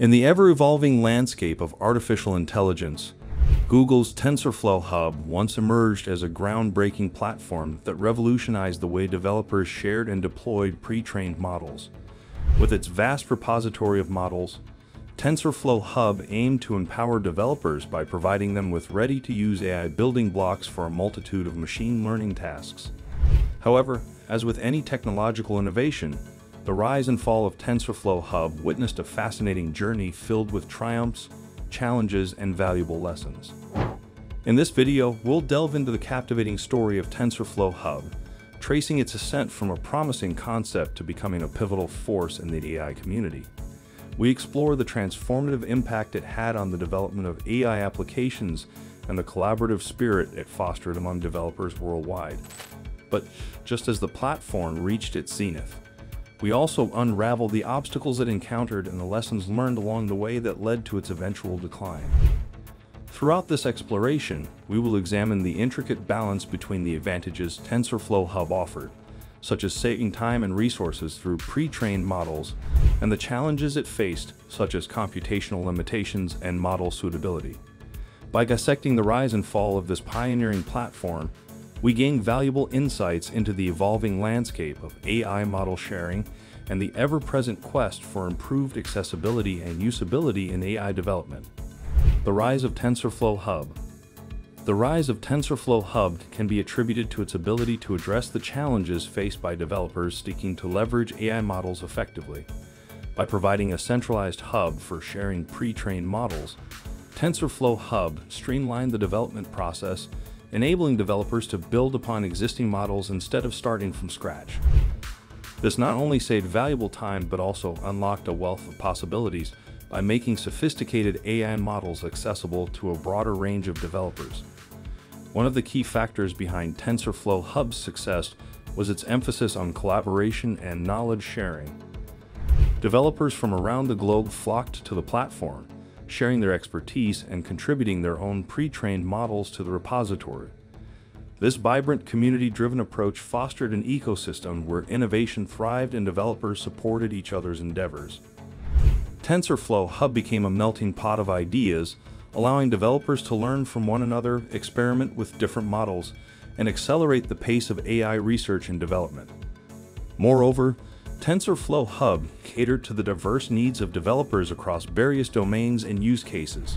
In the ever-evolving landscape of artificial intelligence, Google's TensorFlow Hub once emerged as a groundbreaking platform that revolutionized the way developers shared and deployed pre-trained models. With its vast repository of models, TensorFlow Hub aimed to empower developers by providing them with ready-to-use AI building blocks for a multitude of machine learning tasks. However, as with any technological innovation, the rise and fall of TensorFlow Hub witnessed a fascinating journey filled with triumphs, challenges, and valuable lessons. In this video, we'll delve into the captivating story of TensorFlow Hub, tracing its ascent from a promising concept to becoming a pivotal force in the AI community. We explore the transformative impact it had on the development of AI applications and the collaborative spirit it fostered among developers worldwide. But just as the platform reached its zenith, we also unravel the obstacles it encountered and the lessons learned along the way that led to its eventual decline. Throughout this exploration, we will examine the intricate balance between the advantages TensorFlow Hub offered, such as saving time and resources through pre-trained models, and the challenges it faced, such as computational limitations and model suitability. By dissecting the rise and fall of this pioneering platform, we gain valuable insights into the evolving landscape of AI model sharing and the ever-present quest for improved accessibility and usability in AI development. The rise of TensorFlow Hub The rise of TensorFlow Hub can be attributed to its ability to address the challenges faced by developers seeking to leverage AI models effectively. By providing a centralized hub for sharing pre-trained models, TensorFlow Hub streamlined the development process enabling developers to build upon existing models instead of starting from scratch. This not only saved valuable time but also unlocked a wealth of possibilities by making sophisticated AI models accessible to a broader range of developers. One of the key factors behind TensorFlow Hub's success was its emphasis on collaboration and knowledge sharing. Developers from around the globe flocked to the platform, sharing their expertise and contributing their own pre-trained models to the repository. This vibrant community-driven approach fostered an ecosystem where innovation thrived and developers supported each other's endeavors. TensorFlow Hub became a melting pot of ideas, allowing developers to learn from one another, experiment with different models, and accelerate the pace of AI research and development. Moreover, TensorFlow Hub catered to the diverse needs of developers across various domains and use cases.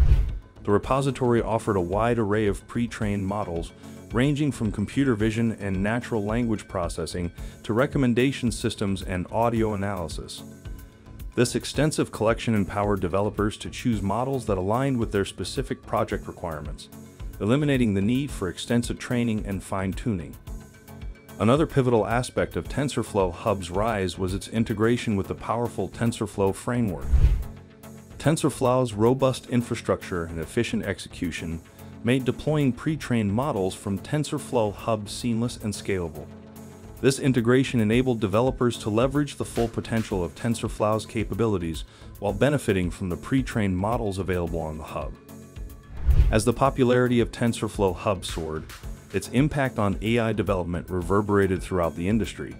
The repository offered a wide array of pre-trained models, ranging from computer vision and natural language processing to recommendation systems and audio analysis. This extensive collection empowered developers to choose models that aligned with their specific project requirements, eliminating the need for extensive training and fine-tuning. Another pivotal aspect of TensorFlow Hub's rise was its integration with the powerful TensorFlow framework. TensorFlow's robust infrastructure and efficient execution made deploying pre-trained models from TensorFlow Hub seamless and scalable. This integration enabled developers to leverage the full potential of TensorFlow's capabilities while benefiting from the pre-trained models available on the Hub. As the popularity of TensorFlow Hub soared, its impact on AI development reverberated throughout the industry.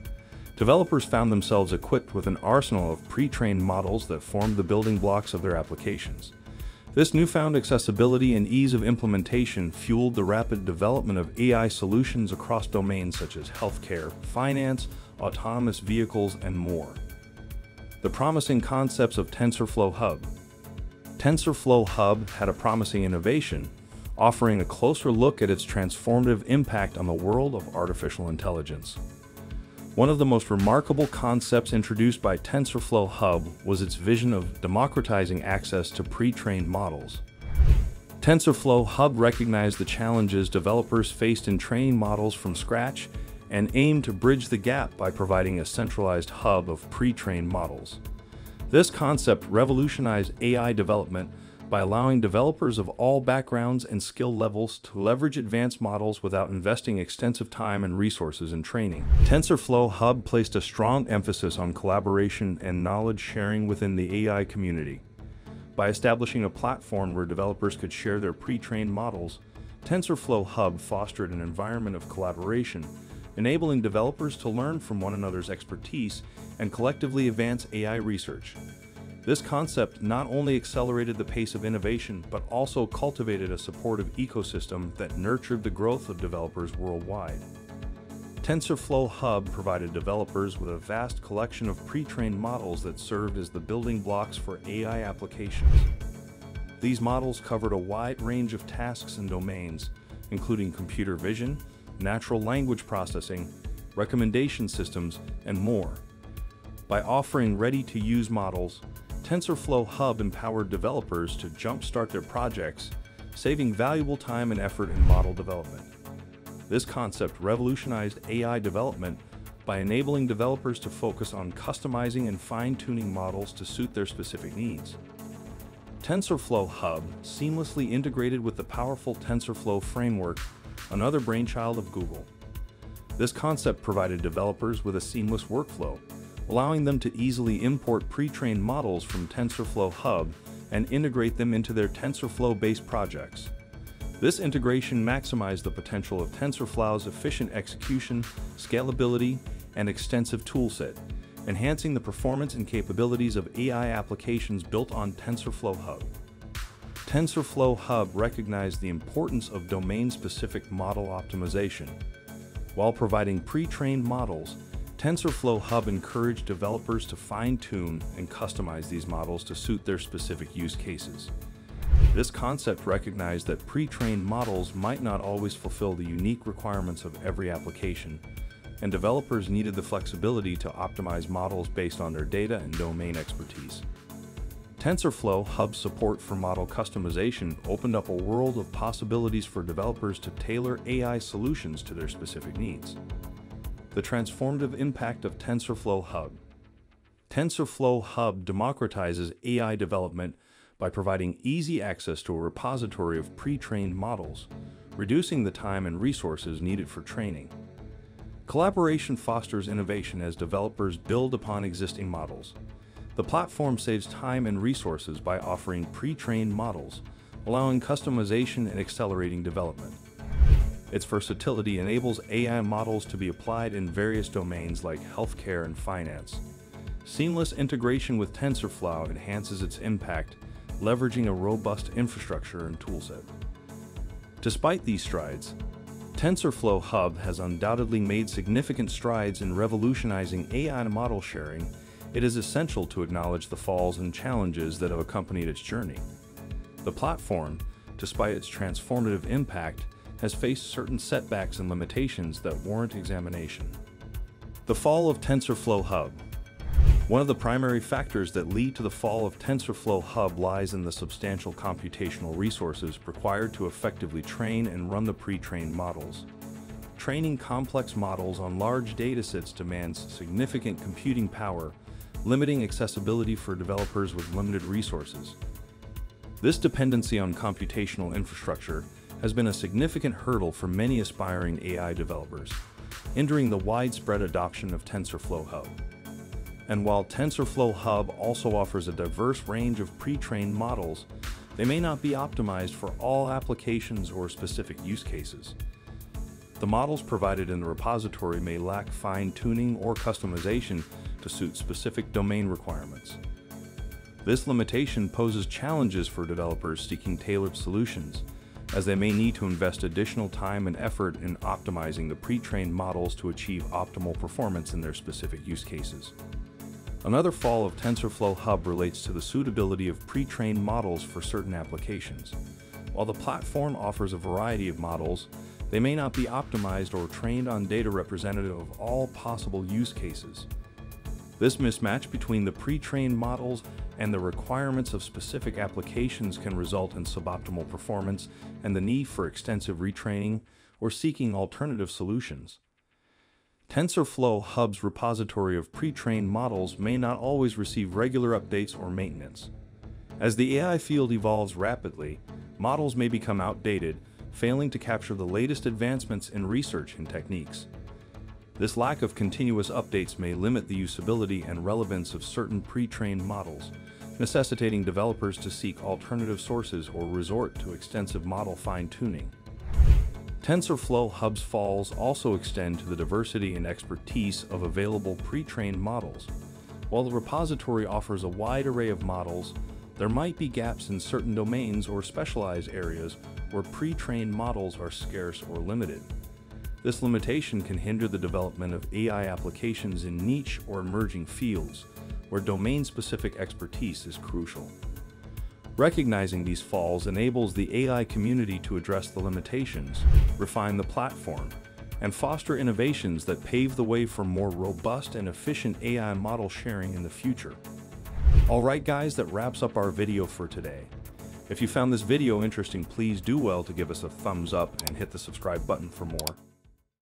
Developers found themselves equipped with an arsenal of pre-trained models that formed the building blocks of their applications. This newfound accessibility and ease of implementation fueled the rapid development of AI solutions across domains such as healthcare, finance, autonomous vehicles, and more. The promising concepts of TensorFlow Hub TensorFlow Hub had a promising innovation, offering a closer look at its transformative impact on the world of artificial intelligence. One of the most remarkable concepts introduced by TensorFlow Hub was its vision of democratizing access to pre-trained models. TensorFlow Hub recognized the challenges developers faced in training models from scratch and aimed to bridge the gap by providing a centralized hub of pre-trained models. This concept revolutionized AI development by allowing developers of all backgrounds and skill levels to leverage advanced models without investing extensive time and resources in training. TensorFlow Hub placed a strong emphasis on collaboration and knowledge sharing within the AI community. By establishing a platform where developers could share their pre-trained models, TensorFlow Hub fostered an environment of collaboration, enabling developers to learn from one another's expertise and collectively advance AI research. This concept not only accelerated the pace of innovation, but also cultivated a supportive ecosystem that nurtured the growth of developers worldwide. TensorFlow Hub provided developers with a vast collection of pre-trained models that served as the building blocks for AI applications. These models covered a wide range of tasks and domains, including computer vision, natural language processing, recommendation systems, and more. By offering ready-to-use models, TensorFlow Hub empowered developers to jumpstart their projects, saving valuable time and effort in model development. This concept revolutionized AI development by enabling developers to focus on customizing and fine-tuning models to suit their specific needs. TensorFlow Hub seamlessly integrated with the powerful TensorFlow framework, another brainchild of Google. This concept provided developers with a seamless workflow, allowing them to easily import pre-trained models from TensorFlow Hub and integrate them into their TensorFlow-based projects. This integration maximized the potential of TensorFlow's efficient execution, scalability, and extensive toolset, enhancing the performance and capabilities of AI applications built on TensorFlow Hub. TensorFlow Hub recognized the importance of domain-specific model optimization. While providing pre-trained models, TensorFlow Hub encouraged developers to fine-tune and customize these models to suit their specific use cases. This concept recognized that pre-trained models might not always fulfill the unique requirements of every application, and developers needed the flexibility to optimize models based on their data and domain expertise. TensorFlow Hub's support for model customization opened up a world of possibilities for developers to tailor AI solutions to their specific needs. The transformative impact of TensorFlow Hub. TensorFlow Hub democratizes AI development by providing easy access to a repository of pre-trained models, reducing the time and resources needed for training. Collaboration fosters innovation as developers build upon existing models. The platform saves time and resources by offering pre-trained models, allowing customization and accelerating development. Its versatility enables AI models to be applied in various domains like healthcare and finance. Seamless integration with TensorFlow enhances its impact leveraging a robust infrastructure and toolset. Despite these strides, TensorFlow Hub has undoubtedly made significant strides in revolutionizing AI model sharing. It is essential to acknowledge the falls and challenges that have accompanied its journey. The platform, despite its transformative impact, has faced certain setbacks and limitations that warrant examination. The fall of TensorFlow Hub one of the primary factors that lead to the fall of TensorFlow Hub lies in the substantial computational resources required to effectively train and run the pre-trained models. Training complex models on large datasets demands significant computing power, limiting accessibility for developers with limited resources. This dependency on computational infrastructure has been a significant hurdle for many aspiring AI developers, hindering the widespread adoption of TensorFlow Hub. And while TensorFlow Hub also offers a diverse range of pre-trained models, they may not be optimized for all applications or specific use cases. The models provided in the repository may lack fine-tuning or customization to suit specific domain requirements. This limitation poses challenges for developers seeking tailored solutions, as they may need to invest additional time and effort in optimizing the pre-trained models to achieve optimal performance in their specific use cases. Another fall of TensorFlow Hub relates to the suitability of pre-trained models for certain applications. While the platform offers a variety of models, they may not be optimized or trained on data representative of all possible use cases. This mismatch between the pre-trained models and the requirements of specific applications can result in suboptimal performance and the need for extensive retraining or seeking alternative solutions. TensorFlow Hub's repository of pre-trained models may not always receive regular updates or maintenance. As the AI field evolves rapidly, models may become outdated, failing to capture the latest advancements in research and techniques. This lack of continuous updates may limit the usability and relevance of certain pre-trained models, necessitating developers to seek alternative sources or resort to extensive model fine-tuning. TensorFlow Hub's falls also extend to the diversity and expertise of available pre-trained models. While the repository offers a wide array of models, there might be gaps in certain domains or specialized areas where pre-trained models are scarce or limited. This limitation can hinder the development of AI applications in niche or emerging fields, where domain-specific expertise is crucial. Recognizing these falls enables the AI community to address the limitations, refine the platform, and foster innovations that pave the way for more robust and efficient AI model sharing in the future. Alright guys, that wraps up our video for today. If you found this video interesting, please do well to give us a thumbs up and hit the subscribe button for more.